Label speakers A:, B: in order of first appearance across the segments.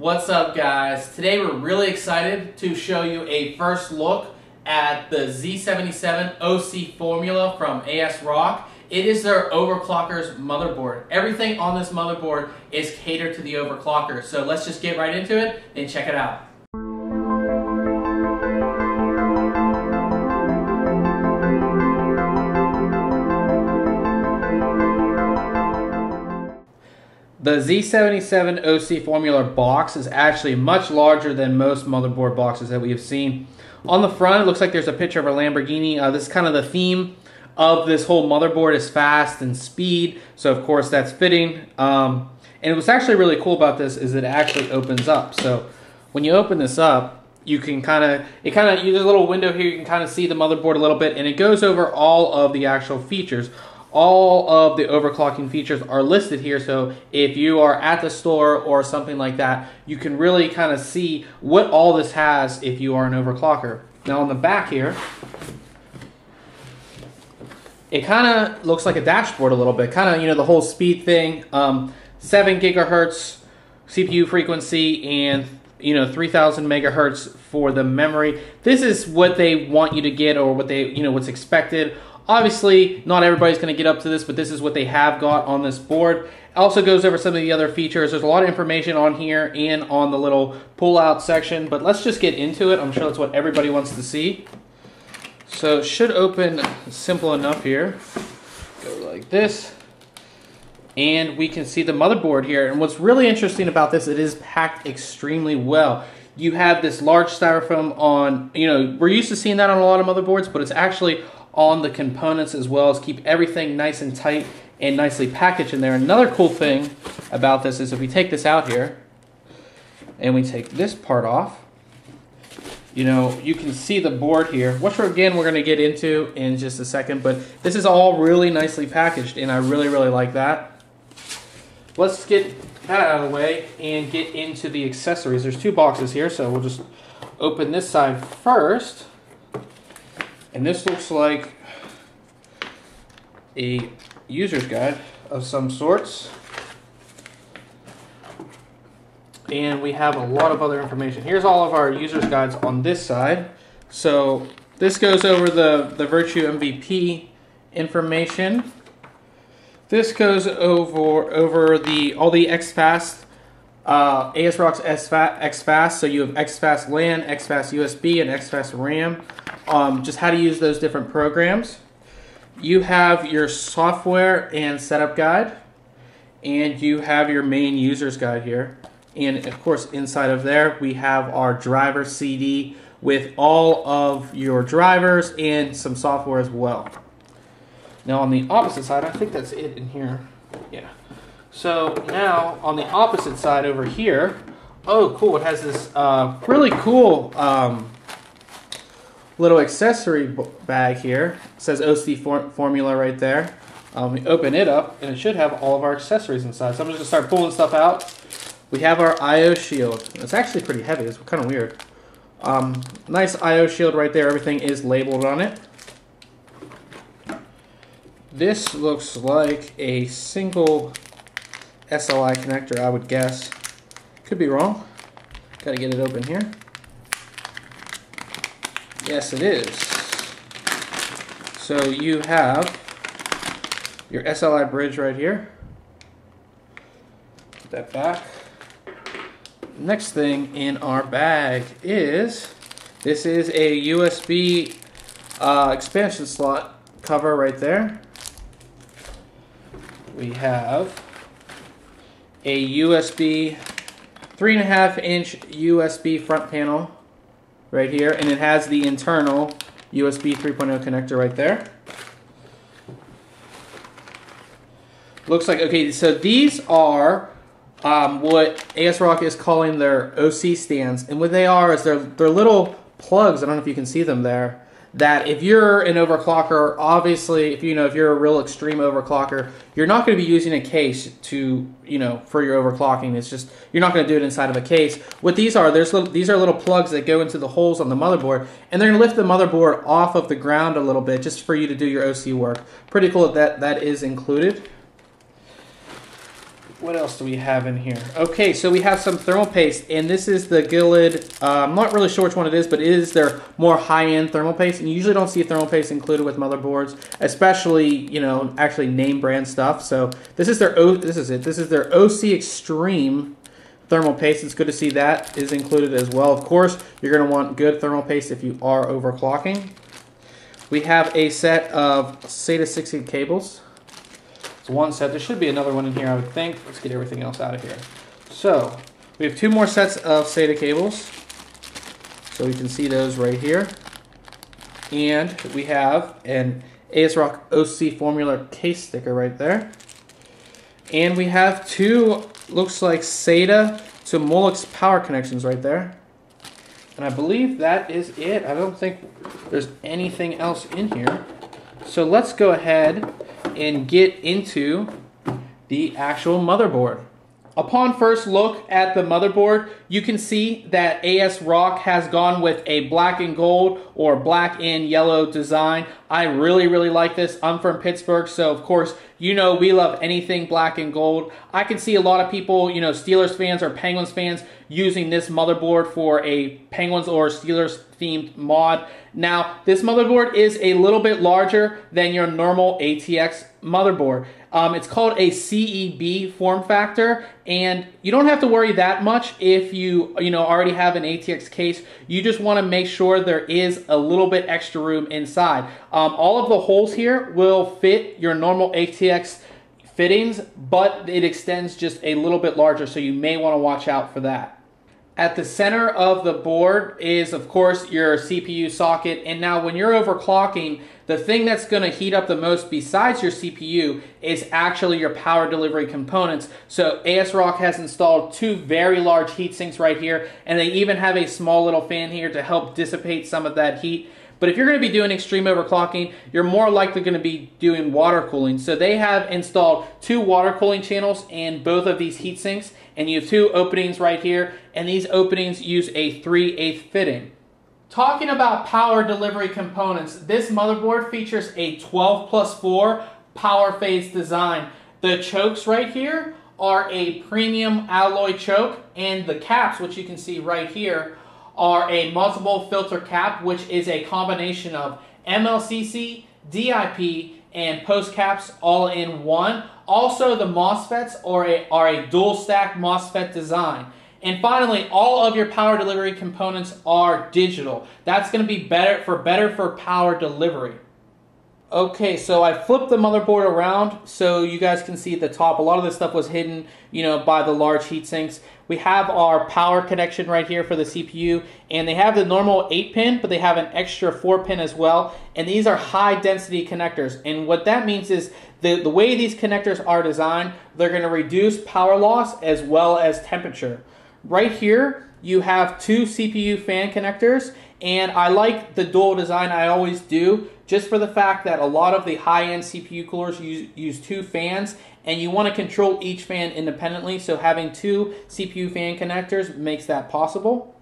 A: What's up guys? Today we're really excited to show you a first look at the Z77 OC formula from ASRock. It is their overclocker's motherboard. Everything on this motherboard is catered to the overclocker. So let's just get right into it and check it out. The Z77 OC Formula box is actually much larger than most motherboard boxes that we have seen. On the front, it looks like there's a picture of a Lamborghini. Uh, this is kind of the theme of this whole motherboard is fast and speed. So of course that's fitting. Um, and what's actually really cool about this is it actually opens up. So when you open this up, you can kind of, it kind of, there's a little window here, you can kind of see the motherboard a little bit, and it goes over all of the actual features all of the overclocking features are listed here. So if you are at the store or something like that, you can really kind of see what all this has if you are an overclocker. Now on the back here, it kind of looks like a dashboard a little bit. Kind of, you know, the whole speed thing. Um, 7 gigahertz CPU frequency and you know 3000 megahertz for the memory this is what they want you to get or what they you know what's expected Obviously, not everybody's going to get up to this, but this is what they have got on this board. Also goes over some of the other features. There's a lot of information on here and on the little pull-out section, but let's just get into it. I'm sure that's what everybody wants to see. So it should open simple enough here. Go like this. And we can see the motherboard here. And what's really interesting about this, it is packed extremely well you have this large styrofoam on, you know, we're used to seeing that on a lot of motherboards, but it's actually on the components as well as keep everything nice and tight and nicely packaged in there. Another cool thing about this is if we take this out here and we take this part off, you know, you can see the board here, which again we're going to get into in just a second, but this is all really nicely packaged and I really, really like that. Let's get that out of the way and get into the accessories. There's two boxes here, so we'll just open this side first. And this looks like a user's guide of some sorts. And we have a lot of other information. Here's all of our user's guides on this side. So this goes over the, the Virtu MVP information. This goes over over the all the XFast uh, ASRock's XFast. So you have XFast LAN, XFast USB, and XFast RAM um, just how to use those different programs. You have your software and setup guide, and you have your main user's guide here. And of course, inside of there, we have our driver CD with all of your drivers and some software as well. Now on the opposite side, I think that's it in here. Yeah. So now on the opposite side over here, oh cool, it has this uh, really cool um, little accessory bag here. It says OC for formula right there. Um, we open it up, and it should have all of our accessories inside. So I'm just to start pulling stuff out. We have our I.O. shield. It's actually pretty heavy. It's kind of weird. Um, nice I.O. shield right there. Everything is labeled on it. This looks like a single SLI connector, I would guess. Could be wrong. Got to get it open here. Yes, it is. So you have your SLI bridge right here. Put that back. Next thing in our bag is, this is a USB uh, expansion slot cover right there. We have a USB, three and a half inch USB front panel right here, and it has the internal USB 3.0 connector right there. Looks like, okay, so these are um, what ASRock is calling their OC stands, and what they are is they're, they're little plugs, I don't know if you can see them there, that if you're an overclocker, obviously, if you know if you're a real extreme overclocker, you're not going to be using a case to you know for your overclocking. It's just you're not going to do it inside of a case. What these are, there's little, these are little plugs that go into the holes on the motherboard, and they're going to lift the motherboard off of the ground a little bit just for you to do your OC work. Pretty cool that that is included. What else do we have in here? Okay, so we have some thermal paste, and this is the Gelid. Uh, I'm not really sure which one it is, but it is their more high-end thermal paste. And you usually don't see thermal paste included with motherboards, especially you know actually name brand stuff. So this is their o. This is it. This is their OC Extreme thermal paste. It's good to see that is included as well. Of course, you're going to want good thermal paste if you are overclocking. We have a set of SATA 60 cables. One set. There should be another one in here, I would think. Let's get everything else out of here. So, we have two more sets of SATA cables. So we can see those right here. And we have an ASRock OC Formula case sticker right there. And we have two, looks like SATA to Molex power connections right there. And I believe that is it. I don't think there's anything else in here. So let's go ahead and get into the actual motherboard. Upon first look at the motherboard, you can see that ASRock has gone with a black and gold or black and yellow design. I really, really like this. I'm from Pittsburgh, so of course, you know we love anything black and gold. I can see a lot of people, you know, Steelers fans or Penguins fans using this motherboard for a Penguins or Steelers themed mod. Now, this motherboard is a little bit larger than your normal ATX motherboard. Um, it's called a CEB form factor, and you don't have to worry that much if you you know already have an ATX case. You just want to make sure there is a little bit extra room inside. Um, all of the holes here will fit your normal ATX fittings, but it extends just a little bit larger, so you may want to watch out for that. At the center of the board is, of course, your CPU socket. And now when you're overclocking, the thing that's going to heat up the most besides your CPU is actually your power delivery components. So ASRock has installed two very large heat sinks right here, and they even have a small little fan here to help dissipate some of that heat. But if you're going to be doing extreme overclocking, you're more likely going to be doing water cooling. So they have installed two water cooling channels in both of these heat sinks, and you have two openings right here, and these openings use a 3 8 fitting. Talking about power delivery components, this motherboard features a 12 plus 4 power phase design. The chokes right here are a premium alloy choke, and the caps, which you can see right here, are a multiple filter cap, which is a combination of MLCC, DIP, and post caps all in one. Also, the MOSFETs are a, are a dual stack MOSFET design. And finally, all of your power delivery components are digital. That's going to be better for better for power delivery. Okay, so I flipped the motherboard around so you guys can see at the top. A lot of this stuff was hidden, you know, by the large heat sinks. We have our power connection right here for the CPU, and they have the normal 8-pin, but they have an extra 4-pin as well. And these are high-density connectors. And what that means is the, the way these connectors are designed, they're going to reduce power loss as well as temperature. Right here, you have two CPU fan connectors, and I like the dual design, I always do, just for the fact that a lot of the high-end CPU coolers use, use two fans, and you want to control each fan independently, so having two CPU fan connectors makes that possible.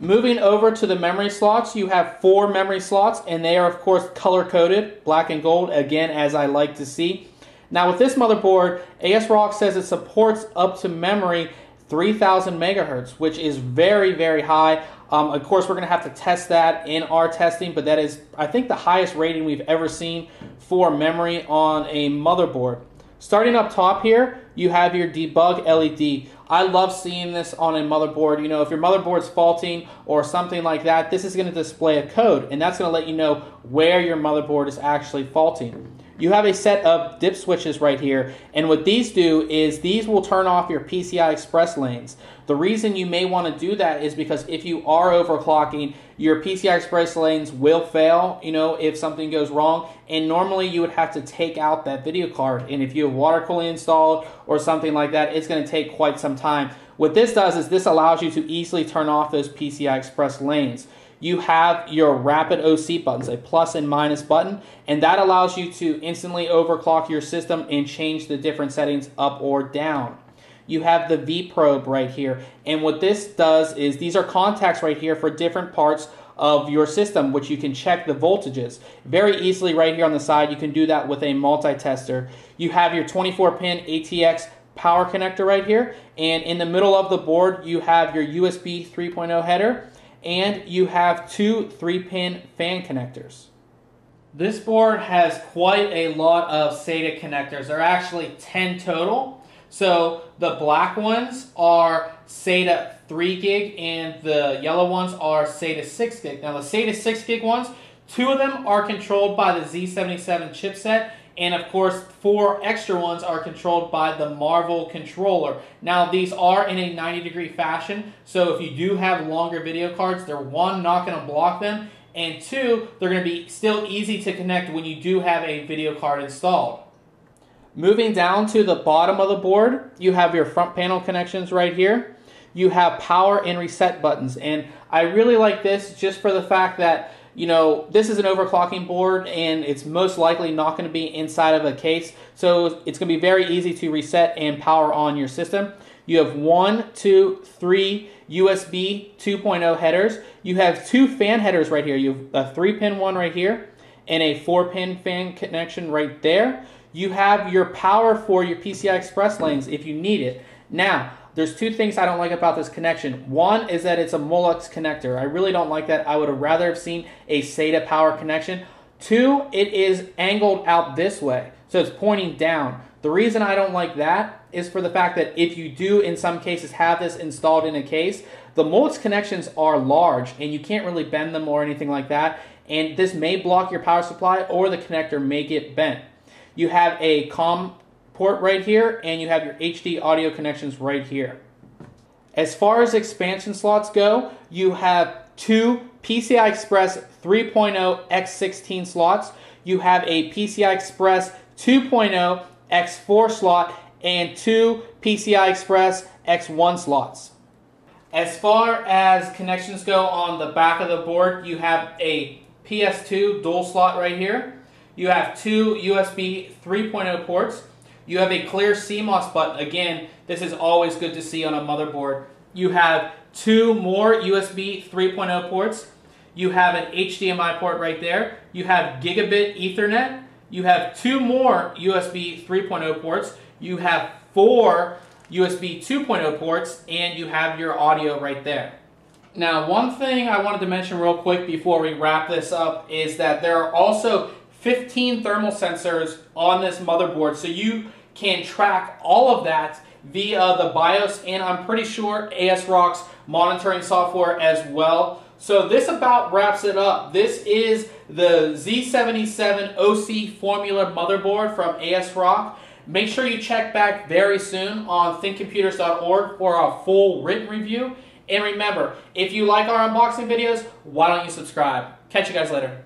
A: Moving over to the memory slots, you have four memory slots, and they are, of course, color-coded, black and gold, again, as I like to see. Now, with this motherboard, ASRock says it supports up to memory 3000 megahertz, which is very, very high. Um, of course, we're going to have to test that in our testing, but that is, I think, the highest rating we've ever seen for memory on a motherboard. Starting up top here, you have your debug LED. I love seeing this on a motherboard. You know, if your motherboard's faulting or something like that, this is going to display a code, and that's going to let you know where your motherboard is actually faulting you have a set of dip switches right here. And what these do is these will turn off your PCI Express lanes. The reason you may want to do that is because if you are overclocking, your PCI Express lanes will fail, you know, if something goes wrong. And normally you would have to take out that video card. And if you have water cooling installed or something like that, it's going to take quite some time. What this does is this allows you to easily turn off those PCI Express lanes you have your rapid OC buttons, a plus and minus button, and that allows you to instantly overclock your system and change the different settings up or down. You have the V probe right here, and what this does is these are contacts right here for different parts of your system, which you can check the voltages. Very easily right here on the side, you can do that with a multi-tester. You have your 24-pin ATX power connector right here. And in the middle of the board, you have your USB 3.0 header and you have two three pin fan connectors. This board has quite a lot of SATA connectors. There are actually 10 total. So the black ones are SATA 3 gig and the yellow ones are SATA 6 gig. Now the SATA 6 gig ones, two of them are controlled by the Z77 chipset and of course four extra ones are controlled by the Marvell controller. Now these are in a 90 degree fashion so if you do have longer video cards they're one not going to block them and two they're going to be still easy to connect when you do have a video card installed. Moving down to the bottom of the board you have your front panel connections right here. You have power and reset buttons and I really like this just for the fact that you know, this is an overclocking board and it's most likely not going to be inside of a case. So it's going to be very easy to reset and power on your system. You have one, two, three USB 2.0 headers. You have two fan headers right here. You have a three pin one right here and a four pin fan connection right there. You have your power for your PCI Express lanes if you need it. Now, there's two things I don't like about this connection. One is that it's a Molex connector. I really don't like that. I would have rather have seen a SATA power connection. Two, it is angled out this way, so it's pointing down. The reason I don't like that is for the fact that if you do, in some cases, have this installed in a case, the Molex connections are large and you can't really bend them or anything like that. And this may block your power supply or the connector may get bent. You have a COM port right here, and you have your HD audio connections right here. As far as expansion slots go, you have two PCI Express 3.0 X16 slots. You have a PCI Express 2.0 X4 slot and two PCI Express X1 slots. As far as connections go on the back of the board, you have a PS2 dual slot right here. You have two USB 3.0 ports. You have a clear CMOS button. Again, this is always good to see on a motherboard. You have two more USB 3.0 ports. You have an HDMI port right there. You have gigabit Ethernet. You have two more USB 3.0 ports. You have four USB 2.0 ports, and you have your audio right there. Now, one thing I wanted to mention real quick before we wrap this up is that there are also 15 thermal sensors on this motherboard. So you can track all of that via the BIOS and I'm pretty sure ASRock's monitoring software as well. So this about wraps it up. This is the Z77 OC Formula motherboard from ASRock. Make sure you check back very soon on thinkcomputers.org for a full written review. And remember, if you like our unboxing videos, why don't you subscribe? Catch you guys later.